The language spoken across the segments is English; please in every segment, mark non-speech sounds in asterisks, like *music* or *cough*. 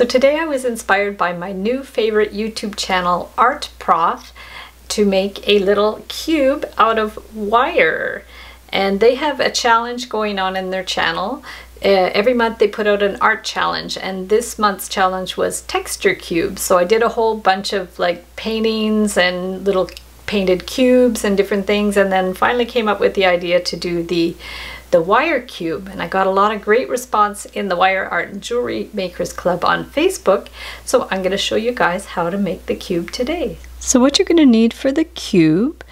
So today I was inspired by my new favorite YouTube channel, Art Prof, to make a little cube out of wire. And they have a challenge going on in their channel. Uh, every month they put out an art challenge and this month's challenge was texture cubes. So I did a whole bunch of like paintings and little painted cubes and different things and then finally came up with the idea to do the the wire cube and I got a lot of great response in the wire art and jewelry makers club on Facebook so I'm going to show you guys how to make the cube today. So what you're going to need for the cube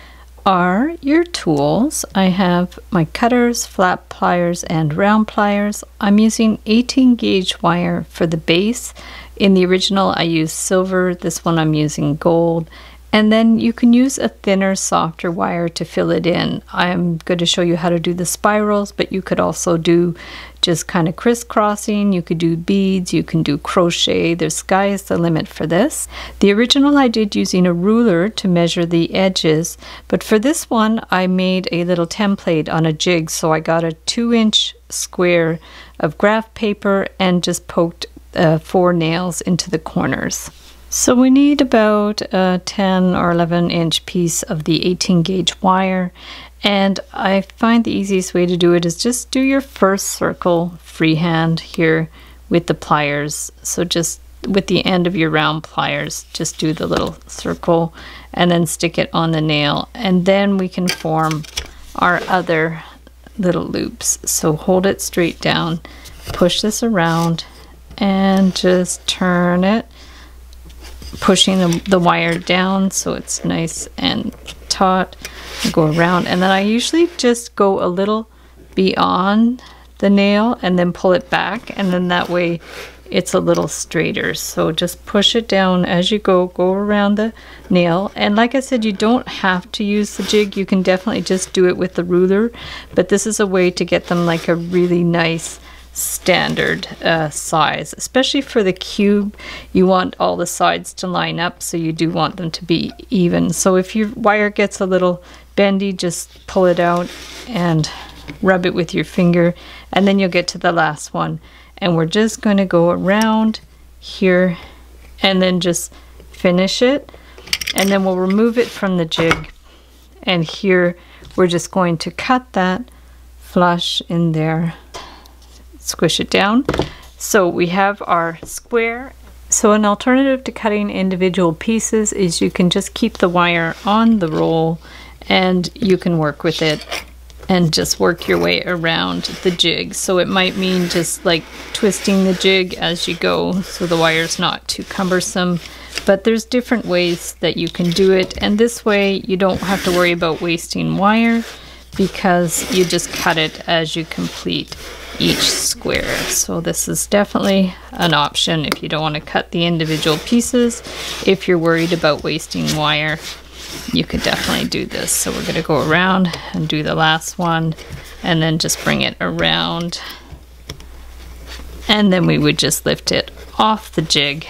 are your tools. I have my cutters, flat pliers, and round pliers. I'm using 18 gauge wire for the base. In the original I used silver, this one I'm using gold, and then you can use a thinner, softer wire to fill it in. I'm going to show you how to do the spirals, but you could also do just kind of crisscrossing. You could do beads, you can do crochet. The sky is the limit for this. The original I did using a ruler to measure the edges, but for this one I made a little template on a jig. So I got a two inch square of graph paper and just poked uh, four nails into the corners. So we need about a 10 or 11 inch piece of the 18 gauge wire and I find the easiest way to do it is just do your first circle freehand here with the pliers. So just with the end of your round pliers, just do the little circle and then stick it on the nail. And then we can form our other little loops. So hold it straight down, push this around and just turn it pushing the, the wire down so it's nice and taut go around. And then I usually just go a little beyond the nail and then pull it back. And then that way it's a little straighter. So just push it down as you go go around the nail. And like I said you don't have to use the jig. You can definitely just do it with the ruler. But this is a way to get them like a really nice standard uh, size. Especially for the cube, you want all the sides to line up, so you do want them to be even. So if your wire gets a little bendy, just pull it out and rub it with your finger, and then you'll get to the last one. And we're just going to go around here and then just finish it. And then we'll remove it from the jig. And here we're just going to cut that flush in there squish it down. So we have our square. So an alternative to cutting individual pieces is you can just keep the wire on the roll and you can work with it and just work your way around the jig. So it might mean just like twisting the jig as you go so the wire's not too cumbersome. But there's different ways that you can do it and this way you don't have to worry about wasting wire because you just cut it as you complete each square. So this is definitely an option if you don't want to cut the individual pieces. If you're worried about wasting wire, you could definitely do this. So we're going to go around and do the last one and then just bring it around. And then we would just lift it off the jig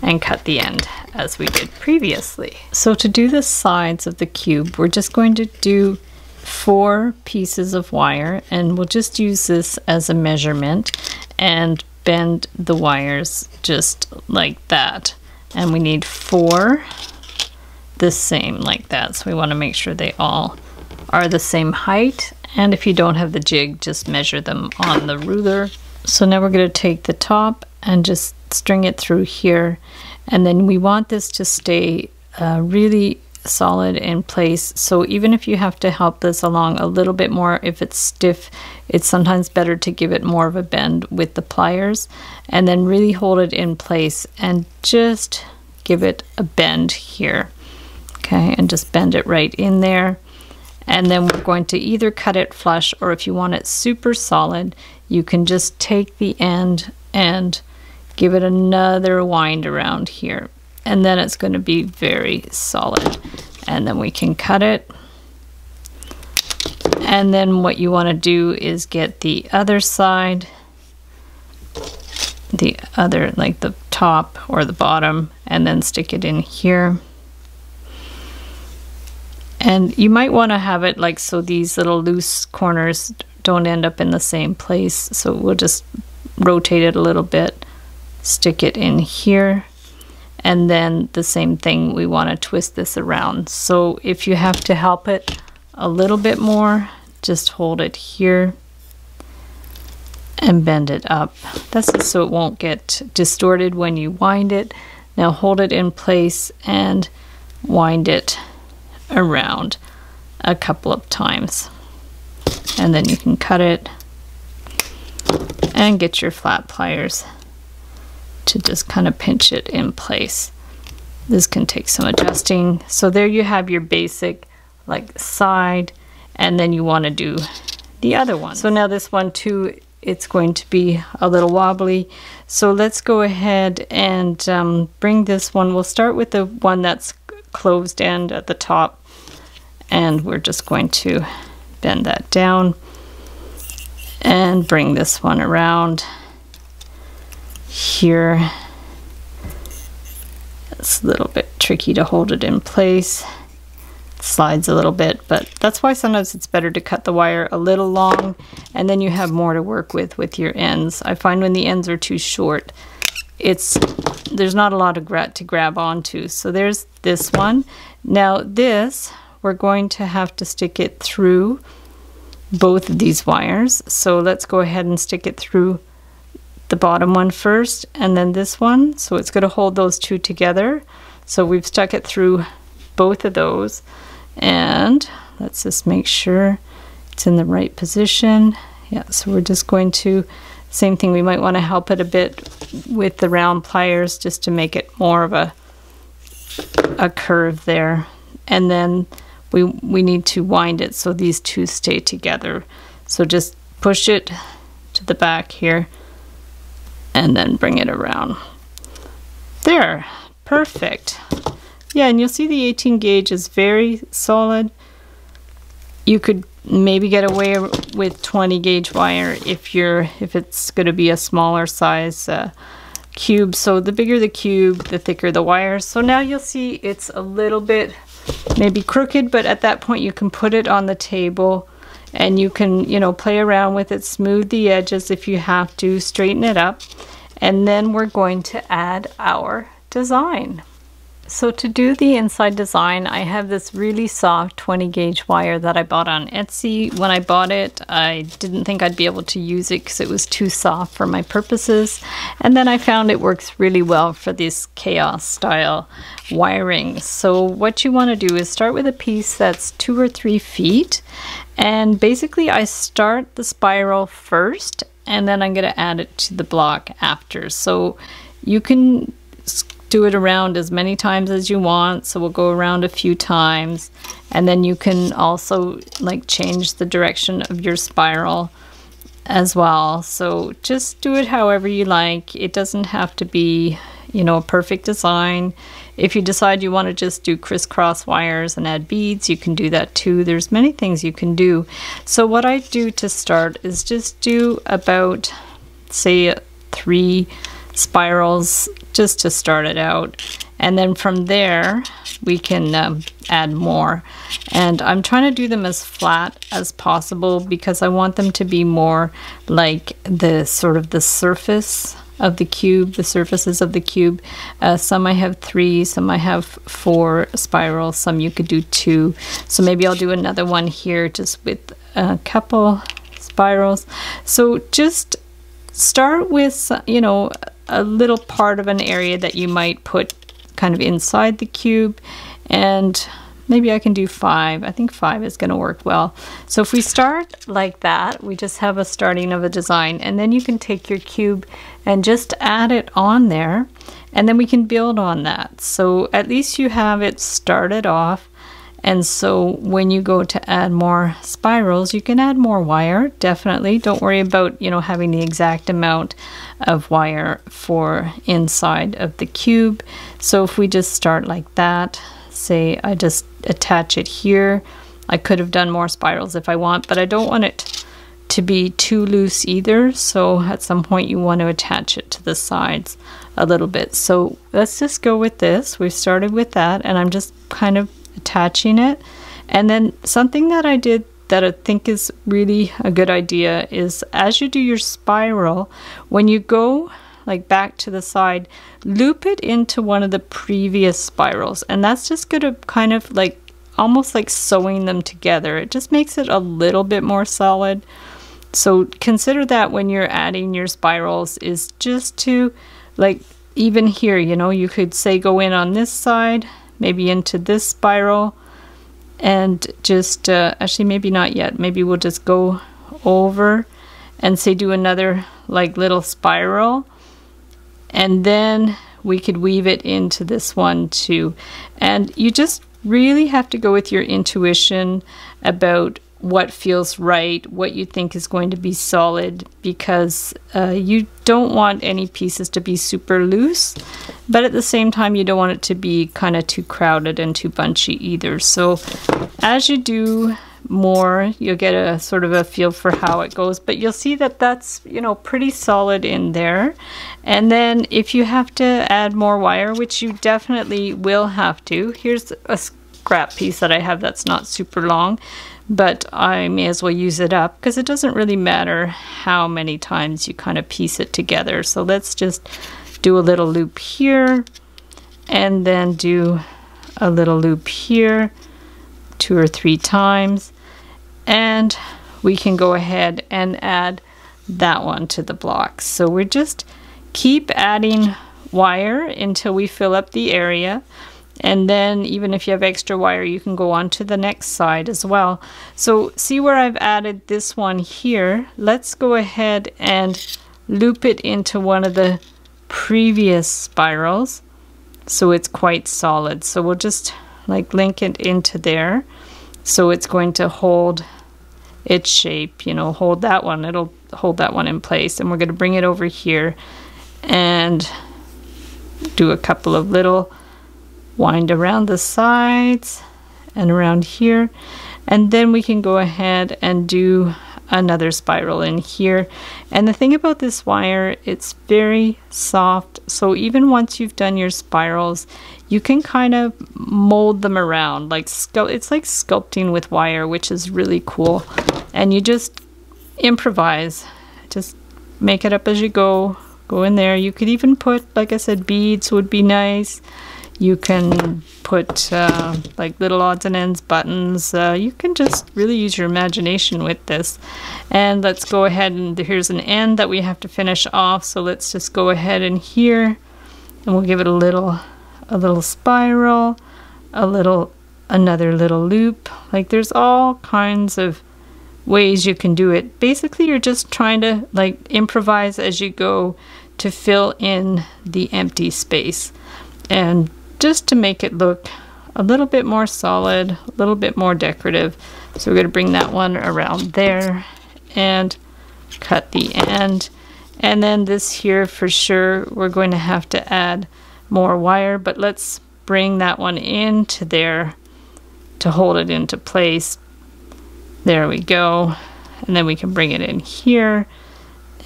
and cut the end as we did previously. So to do the sides of the cube, we're just going to do four pieces of wire and we'll just use this as a measurement and bend the wires just like that. And we need four the same like that. So we want to make sure they all are the same height. And if you don't have the jig just measure them on the ruler. So now we're going to take the top and just string it through here. And then we want this to stay uh, really solid in place. So even if you have to help this along a little bit more, if it's stiff, it's sometimes better to give it more of a bend with the pliers and then really hold it in place and just give it a bend here. Okay, and just bend it right in there. And then we're going to either cut it flush or if you want it super solid, you can just take the end and give it another wind around here and then it's going to be very solid and then we can cut it. And then what you want to do is get the other side the other like the top or the bottom and then stick it in here. And you might want to have it like so these little loose corners don't end up in the same place. So we'll just rotate it a little bit stick it in here and then the same thing we want to twist this around. So if you have to help it a little bit more just hold it here and bend it up. That's so it won't get distorted when you wind it. Now hold it in place and wind it around a couple of times. And then you can cut it and get your flat pliers to just kind of pinch it in place. This can take some adjusting. So there you have your basic like side and then you want to do the other one. So now this one too, it's going to be a little wobbly. So let's go ahead and um, bring this one. We'll start with the one that's closed end at the top and we're just going to bend that down and bring this one around here. It's a little bit tricky to hold it in place. It slides a little bit, but that's why sometimes it's better to cut the wire a little long and then you have more to work with with your ends. I find when the ends are too short, it's there's not a lot of gra to grab onto. So there's this one. Now this, we're going to have to stick it through both of these wires. So let's go ahead and stick it through the bottom one first and then this one. So it's going to hold those two together. So we've stuck it through both of those and let's just make sure it's in the right position. Yeah, so we're just going to, same thing, we might want to help it a bit with the round pliers just to make it more of a, a curve there. And then we, we need to wind it so these two stay together. So just push it to the back here and then bring it around. There, perfect. Yeah, and you'll see the 18 gauge is very solid. You could maybe get away with 20 gauge wire if you're if it's going to be a smaller size uh, cube. So the bigger the cube, the thicker the wire. So now you'll see it's a little bit maybe crooked, but at that point you can put it on the table and you can, you know, play around with it, smooth the edges if you have to, straighten it up. And then we're going to add our design. So to do the inside design, I have this really soft 20 gauge wire that I bought on Etsy. When I bought it, I didn't think I'd be able to use it because it was too soft for my purposes. And then I found it works really well for this chaos style wiring. So what you want to do is start with a piece that's two or three feet. And basically I start the spiral first and then I'm going to add it to the block after. So you can do it around as many times as you want. So we'll go around a few times and then you can also like change the direction of your spiral as well. So just do it however you like. It doesn't have to be, you know, a perfect design. If you decide you want to just do crisscross wires and add beads, you can do that too. There's many things you can do. So what I do to start is just do about, say, three spirals just to start it out. And then from there, we can um, add more. And I'm trying to do them as flat as possible because I want them to be more like the sort of the surface of the cube, the surfaces of the cube. Uh, some I have three, some I have four spirals, some you could do two. So maybe I'll do another one here just with a couple spirals. So just start with, you know, a little part of an area that you might put kind of inside the cube and maybe I can do five. I think five is going to work well. So if we start like that, we just have a starting of a design and then you can take your cube and just add it on there and then we can build on that. So at least you have it started off and so when you go to add more spirals, you can add more wire, definitely. Don't worry about, you know, having the exact amount of wire for inside of the cube. So if we just start like that, say I just attach it here. I could have done more spirals if I want, but I don't want it to be too loose either. So at some point you want to attach it to the sides a little bit. So let's just go with this. We've started with that and I'm just kind of attaching it. And then something that I did that I think is really a good idea is as you do your spiral, when you go like back to the side, loop it into one of the previous spirals. And that's just going to kind of like almost like sewing them together. It just makes it a little bit more solid. So consider that when you're adding your spirals is just to like even here, you know, you could say go in on this side, maybe into this spiral and just uh, actually maybe not yet. Maybe we'll just go over and say do another like little spiral and then we could weave it into this one too. And you just really have to go with your intuition about what feels right, what you think is going to be solid, because uh, you don't want any pieces to be super loose, but at the same time, you don't want it to be kind of too crowded and too bunchy either. So as you do more, you'll get a sort of a feel for how it goes, but you'll see that that's, you know, pretty solid in there. And then if you have to add more wire, which you definitely will have to, here's a scrap piece that I have that's not super long, but I may as well use it up because it doesn't really matter how many times you kind of piece it together. So let's just do a little loop here and then do a little loop here two or three times and we can go ahead and add that one to the block. So we're just keep adding wire until we fill up the area and then even if you have extra wire you can go on to the next side as well. So see where I've added this one here? Let's go ahead and loop it into one of the previous spirals. So it's quite solid. So we'll just like link it into there. So it's going to hold its shape you know hold that one. It'll hold that one in place. And we're going to bring it over here and do a couple of little wind around the sides and around here. And then we can go ahead and do another spiral in here. And the thing about this wire it's very soft. So even once you've done your spirals you can kind of mold them around. Like it's like sculpting with wire which is really cool. And you just improvise. Just make it up as you go. Go in there. You could even put like I said beads would be nice you can put uh, like little odds and ends buttons. Uh, you can just really use your imagination with this. And let's go ahead and here's an end that we have to finish off. So let's just go ahead and here and we'll give it a little, a little spiral, a little, another little loop. Like there's all kinds of ways you can do it. Basically, you're just trying to like improvise as you go to fill in the empty space. And just to make it look a little bit more solid, a little bit more decorative. So we're going to bring that one around there and cut the end. And then this here for sure, we're going to have to add more wire, but let's bring that one into there to hold it into place. There we go. And then we can bring it in here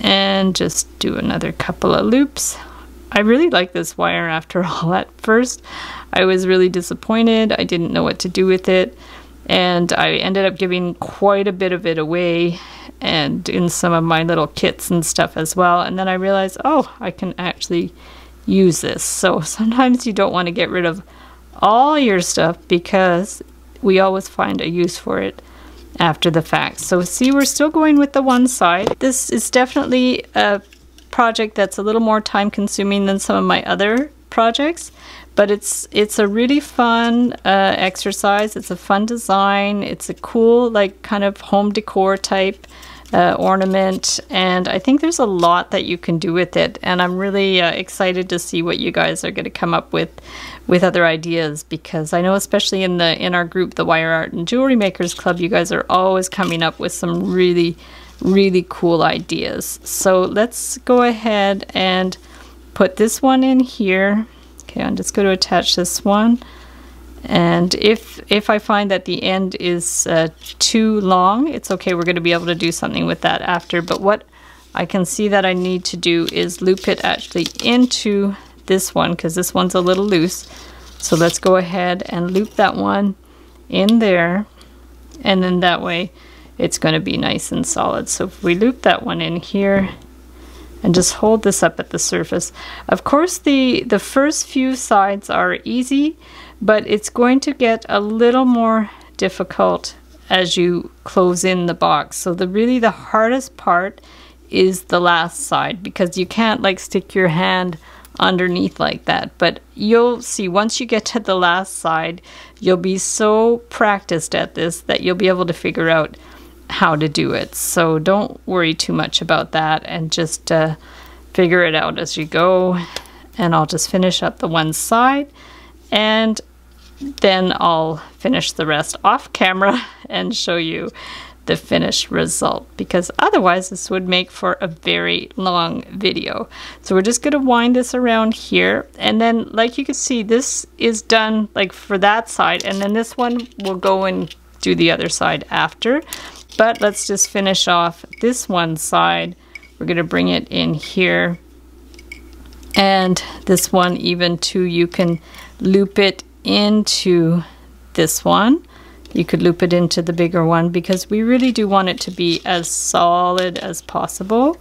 and just do another couple of loops. I really like this wire after *laughs* all. At first, I was really disappointed. I didn't know what to do with it. And I ended up giving quite a bit of it away and in some of my little kits and stuff as well. And then I realized, oh, I can actually use this. So *laughs* sometimes you don't want to get rid of all your stuff because we always find a use for it after the fact. So see, we're still going with the one side. This is definitely a project that's a little more time consuming than some of my other projects but it's it's a really fun uh, exercise. It's a fun design. It's a cool like kind of home decor type uh, ornament and I think there's a lot that you can do with it and I'm really uh, excited to see what you guys are going to come up with with other ideas because I know especially in the in our group the wire art and jewelry makers club you guys are always coming up with some really really cool ideas. So let's go ahead and put this one in here. Okay, I'm just going to attach this one. And if if I find that the end is uh, too long, it's okay. We're going to be able to do something with that after. But what I can see that I need to do is loop it actually into this one because this one's a little loose. So let's go ahead and loop that one in there. And then that way it's going to be nice and solid. So if we loop that one in here, and just hold this up at the surface. Of course, the, the first few sides are easy, but it's going to get a little more difficult as you close in the box. So the really the hardest part is the last side because you can't like stick your hand underneath like that. But you'll see once you get to the last side, you'll be so practiced at this that you'll be able to figure out how to do it. So don't worry too much about that and just uh, figure it out as you go. And I'll just finish up the one side and then I'll finish the rest off camera *laughs* and show you the finished result because otherwise this would make for a very long video. So we're just going to wind this around here and then like you can see this is done like for that side and then this one will go and do the other side after. But let's just finish off this one side. We're going to bring it in here and this one even too you can loop it into this one you could loop it into the bigger one because we really do want it to be as solid as possible.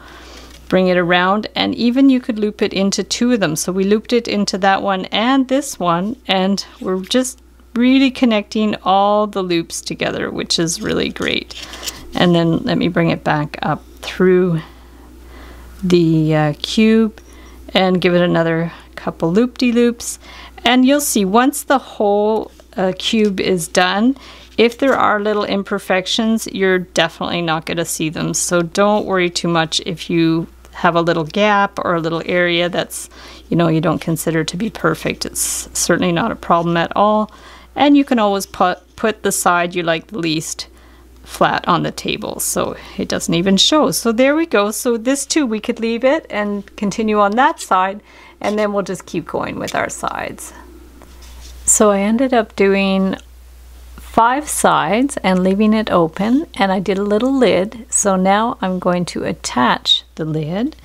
Bring it around and even you could loop it into two of them. So we looped it into that one and this one and we're just really connecting all the loops together, which is really great. And then let me bring it back up through the uh, cube and give it another couple loop-de-loops. And you'll see once the whole uh, cube is done, if there are little imperfections, you're definitely not going to see them. So don't worry too much if you have a little gap or a little area that's, you know, you don't consider to be perfect. It's certainly not a problem at all. And you can always put, put the side you like the least flat on the table so it doesn't even show. So there we go. So this too, we could leave it and continue on that side and then we'll just keep going with our sides. So I ended up doing five sides and leaving it open and I did a little lid so now I'm going to attach the lid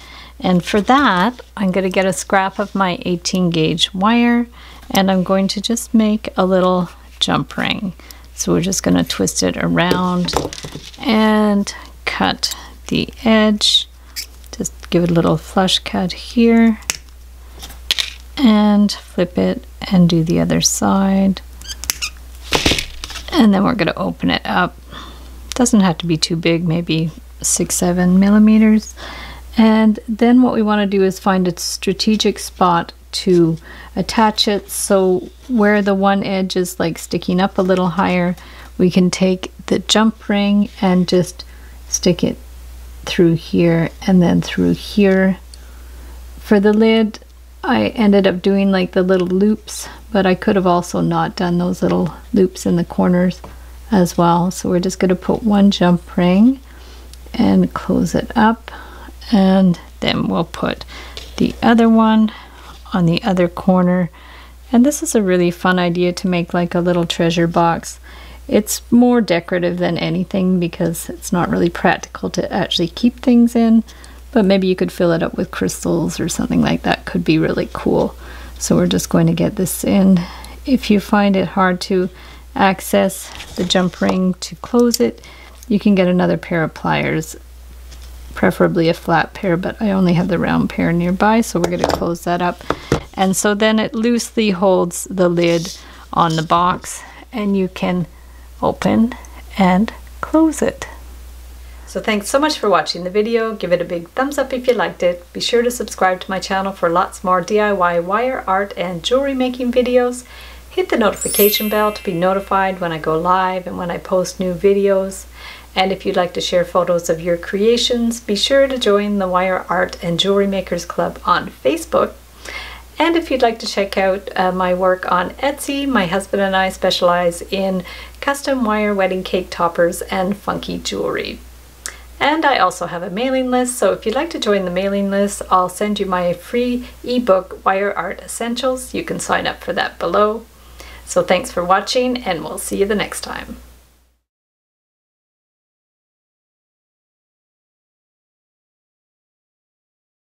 and for that I'm going to get a scrap of my 18 gauge wire and I'm going to just make a little jump ring so we're just going to twist it around and cut the edge just give it a little flush cut here and flip it and do the other side and then we're going to open it up. Doesn't have to be too big, maybe six, seven millimeters. And then what we want to do is find a strategic spot to attach it. So where the one edge is like sticking up a little higher, we can take the jump ring and just stick it through here and then through here. For the lid, I ended up doing like the little loops, but I could have also not done those little loops in the corners as well. So we're just going to put one jump ring and close it up and then we'll put the other one on the other corner and this is a really fun idea to make like a little treasure box it's more decorative than anything because it's not really practical to actually keep things in but maybe you could fill it up with crystals or something like that could be really cool. So we're just going to get this in. If you find it hard to access the jump ring to close it, you can get another pair of pliers, preferably a flat pair, but I only have the round pair nearby, so we're going to close that up. And so then it loosely holds the lid on the box, and you can open and close it. So thanks so much for watching the video. Give it a big thumbs up if you liked it. Be sure to subscribe to my channel for lots more DIY wire art and jewelry making videos. Hit the notification bell to be notified when I go live and when I post new videos. And if you'd like to share photos of your creations, be sure to join the Wire Art and Jewelry Makers Club on Facebook. And if you'd like to check out uh, my work on Etsy, my husband and I specialize in custom wire wedding cake toppers and funky jewelry. And I also have a mailing list, so if you'd like to join the mailing list, I'll send you my free ebook, Wire Art Essentials. You can sign up for that below. So thanks for watching, and we'll see you the next time.